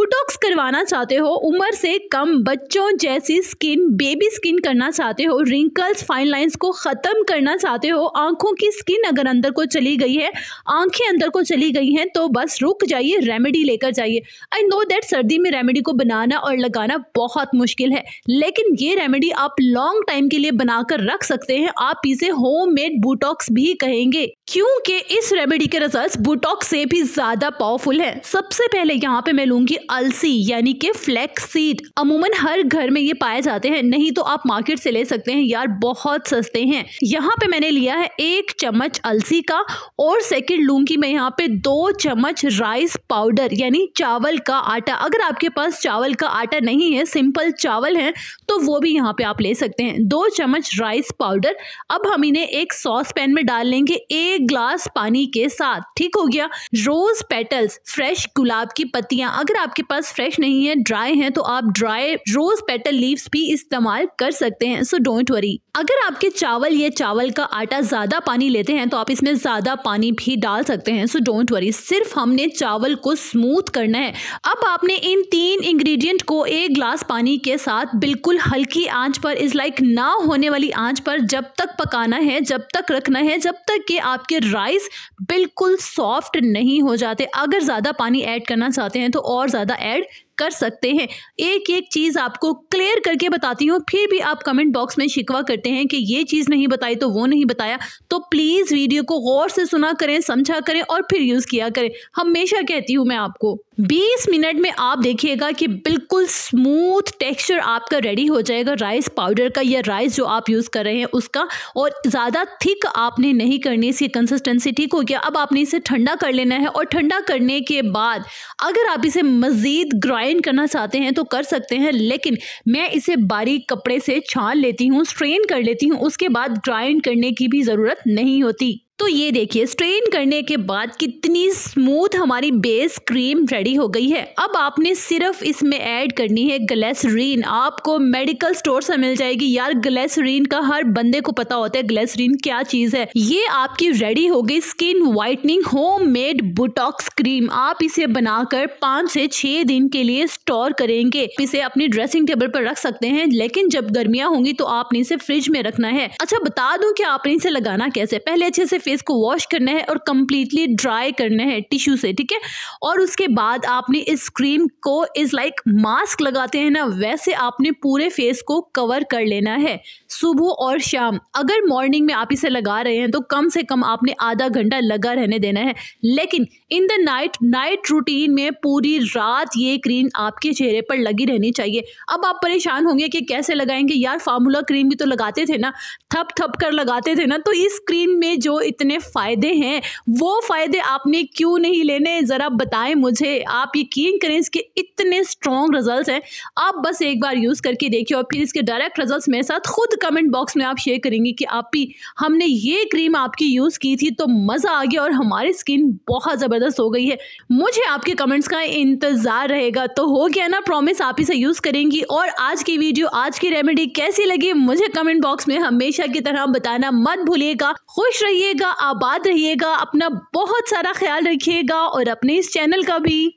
Botox करवाना चाहते हो, उम्र से कम, बच्चों जैसी स्किन, बेबी स्किन करना चाहते हो रिंकल्स फाइन लाइंस को ख़त्म करना चाहते हो, आँखों की स्किन अगर अंदर को चली गई है, आँखें अंदर को चली गई हैं तो बस रुक जाइए रेमेडी लेकर जाइए। आई नो दैट सर्दी में रेमेडी को बनाना और लगाना बहुत मुश्किल है, लेकिन ये रेमेडी आप लॉन्ग टाइम के लिए बनाकर रख सकते हैं, आप इसे होम मेड बुटॉक्स भी कहेंगे, क्योंकि इस रेमेडी के रिज़ल्ट बुटॉक्स से भी ज़्यादा पावरफुल है। सबसे पहले यहाँ पे मैं लूँगी अलसी, यानी कि फ्लैक्स सीड अमूमन हर घर में ये पाए जाते हैं। नहीं तो आप मार्केट से ले सकते हैं। यार, बहुत सस्ते हैं। यहाँ पे मैंने लिया है एक चम्मच अलसी का और सेकंड लूँगी मैं यहाँ पे दो चम्मच राइस पाउडर यानी चावल का आटा। अगर आपके पास चावल का आटा नहीं है सिंपल चावल है तो वो भी यहाँ पे आप ले सकते हैं। दो चम्मच राइस पाउडर अब हम इन्हें एक सॉस पैन में डाल लेंगे एक ग्लास पानी के साथ। ठीक हो गया? रोज पेटल्स फ्रेश गुलाब की पत्तियाँ। अगर आपके पास फ्रेश नहीं है ड्राई है तो आप ड्राई रोज पेटल लीव्स भी इस्तेमाल कर सकते हैं सो डोंट वरी अगर आपके चावल या चावल का आटा ज़्यादा पानी लेते हैं तो आप इसमें ज़्यादा पानी भी डाल सकते हैं सो डोंट वरी सिर्फ़ हमने चावल को स्मूथ करना है। अब आपने इन तीन इंग्रेडिएंट को एक ग्लास पानी के साथ बिल्कुल हल्की आँच पर इज़ लाइक ना होने वाली आँच पर जब तक पकाना है, जब तक रखना है, जब तक कि आपके राइस बिल्कुल सॉफ्ट नहीं हो जाते। अगर ज़्यादा पानी ऐड करना चाहते हैं तो और ज़्यादा ऐड कर सकते हैं। एक एक चीज़ आपको क्लियर करके बताती हूँ, फिर भी आप कमेंट बॉक्स में शिकवा करते हैं कि ये चीज़ नहीं बताई तो वो नहीं बताया। तो प्लीज़ वीडियो को गौर से सुना करें, समझा करें और फिर यूज़ किया करें। हमेशा कहती हूँ मैं आपको 20 मिनट में आप देखिएगा कि बिल्कुल स्मूथ टेक्सचर आपका रेडी हो जाएगा। राइस पाउडर का या राइस जो आप यूज़ कर रहे हैं उसका। और ज़्यादा थिक आपने नहीं करनी, इसकी कंसिस्टेंसी ठीक हो गया। अब आपने इसे ठंडा कर लेना है और ठंडा करने के बाद अगर आप इसे मज़ीद ग्राइंड करना चाहते हैं तो कर सकते हैं, लेकिन मैं इसे बारीक कपड़े से छान लेती हूँ, स्ट्रेन कर लेती हूँ, उसके बाद ग्राइंड करने की भी ज़रूरत नहीं होती। तो ये देखिए स्ट्रेन करने के बाद कितनी स्मूथ हमारी बेस क्रीम रेडी हो गई है। अब आपने सिर्फ़ इसमें ऐड करनी है ग्लेसरीन आपको मेडिकल स्टोर से मिल जाएगी। यार ग्लेसरीन का हर बंदे को पता होता है ग्लेसरीन क्या चीज़ है। ये आपकी रेडी हो गई skin whitening home made botox cream आप इसे बनाकर पाँच से छह दिन के लिए स्टोर करेंगे। इसे अपनी ड्रेसिंग टेबल पर रख सकते हैं, लेकिन जब गर्मियाँ होंगी तो आपने इसे फ्रिज में रखना है। अच्छा बता दूँ कि आपने इसे लगाना कैसे? पहले अच्छे से फेस को वॉश करना है और कम्प्लीटली ड्राई करना है टिश्यू से, ठीक है? और उसके बाद आपने इस क्रीम को इज़ लाइक मास्क लगाते हैं ना, वैसे आपने पूरे फेस को कवर कर लेना है, सुबह और शाम। अगर मॉर्निंग में आप इसे लगा रहे हैं तो कम से कम आपने आधा घंटा लगा रहने देना है। लेकिन in the night night routine में पूरी रात ये क्रीम आपके चेहरे पर लगी रहनी चाहिए। अब आप परेशान होंगे कि कैसे लगाएँगे? यार फार्मूला क्रीम भी तो लगाते थे ना थप थप कर लगाते थे ना तो इस क्रीम में जो इतने फ़ायदे हैं, वो फ़ायदे आपने क्यों नहीं लेने? ज़रा बताएँ मुझे। आप यकीन करें इसके इतने स्ट्रॉन्ग रिज़ल्ट हैं। आप बस एक बार यूज़ करके देखिए और फिर इसके डायरेक्ट रिज़ल्ट मेरे साथ खुद कमेंट बॉक्स में आप शेयर करेंगे कि आप भी, हमने ये क्रीम आपकी यूज़ की थी तो मज़ा आ गया और हमारी स्किन बहुत ज़बरदस्त हो गई है। मुझे आपके कमेंट्स का इंतज़ार रहेगा। तो हो गया ना प्रॉमिस आप इसे यूज़ करेंगी। और आज की वीडियो आज की रेमेडी कैसी लगी, मुझे कमेंट बॉक्स में हमेशा की तरह बताना मत भूलिएगा। खुश रहिएगा आबाद रहिएगा अपना बहुत सारा ख्याल रखिएगा और अपने इस चैनल का भी।